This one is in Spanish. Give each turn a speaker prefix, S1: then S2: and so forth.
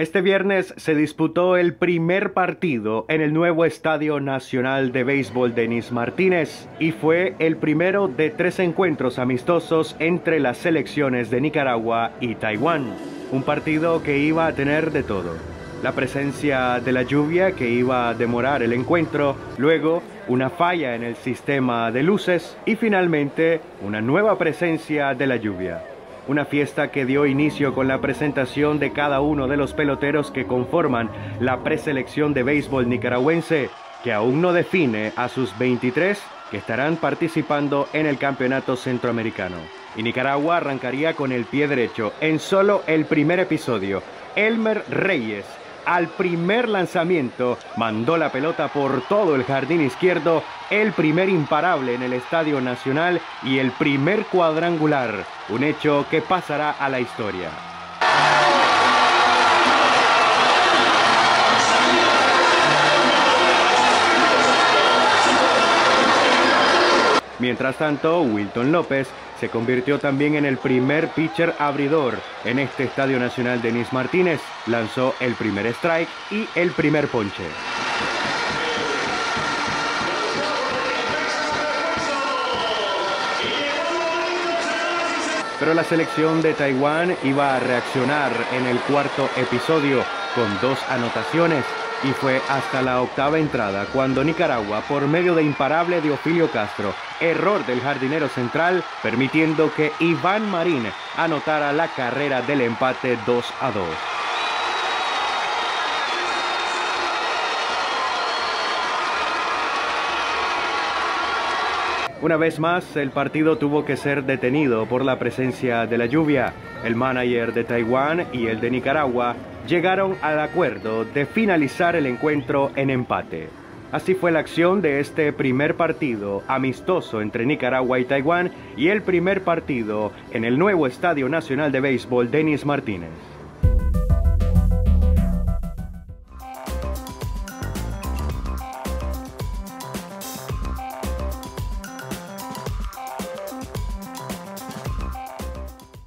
S1: Este viernes se disputó el primer partido en el nuevo Estadio Nacional de Béisbol Denis Martínez y fue el primero de tres encuentros amistosos entre las selecciones de Nicaragua y Taiwán. Un partido que iba a tener de todo. La presencia de la lluvia que iba a demorar el encuentro, luego una falla en el sistema de luces y finalmente una nueva presencia de la lluvia una fiesta que dio inicio con la presentación de cada uno de los peloteros que conforman la preselección de béisbol nicaragüense, que aún no define a sus 23 que estarán participando en el campeonato centroamericano. Y Nicaragua arrancaría con el pie derecho en solo el primer episodio. Elmer Reyes al primer lanzamiento mandó la pelota por todo el jardín izquierdo, el primer imparable en el Estadio Nacional y el primer cuadrangular, un hecho que pasará a la historia. Mientras tanto, Wilton López se convirtió también en el primer pitcher abridor en este Estadio Nacional Denis Martínez. Lanzó el primer strike y el primer ponche. Pero la selección de Taiwán iba a reaccionar en el cuarto episodio con dos anotaciones y fue hasta la octava entrada cuando Nicaragua, por medio de imparable de Ofilio Castro, error del jardinero central, permitiendo que Iván Marín anotara la carrera del empate 2 a 2. Una vez más, el partido tuvo que ser detenido por la presencia de la lluvia. El manager de Taiwán y el de Nicaragua llegaron al acuerdo de finalizar el encuentro en empate. Así fue la acción de este primer partido amistoso entre Nicaragua y Taiwán y el primer partido en el nuevo Estadio Nacional de Béisbol Denis Martínez.